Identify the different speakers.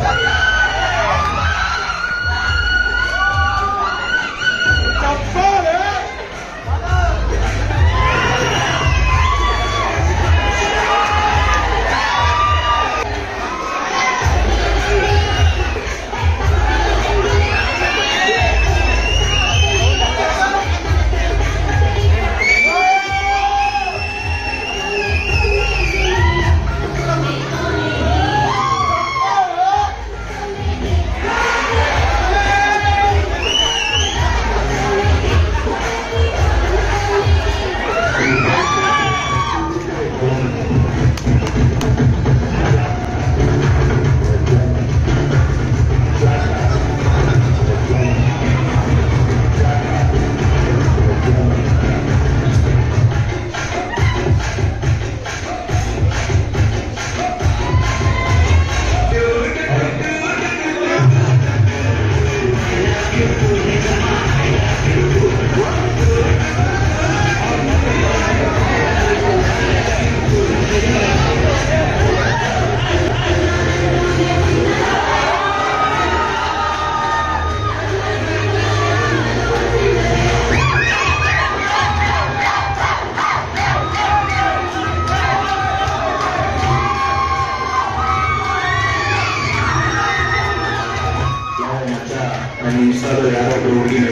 Speaker 1: Hallelujah! de la República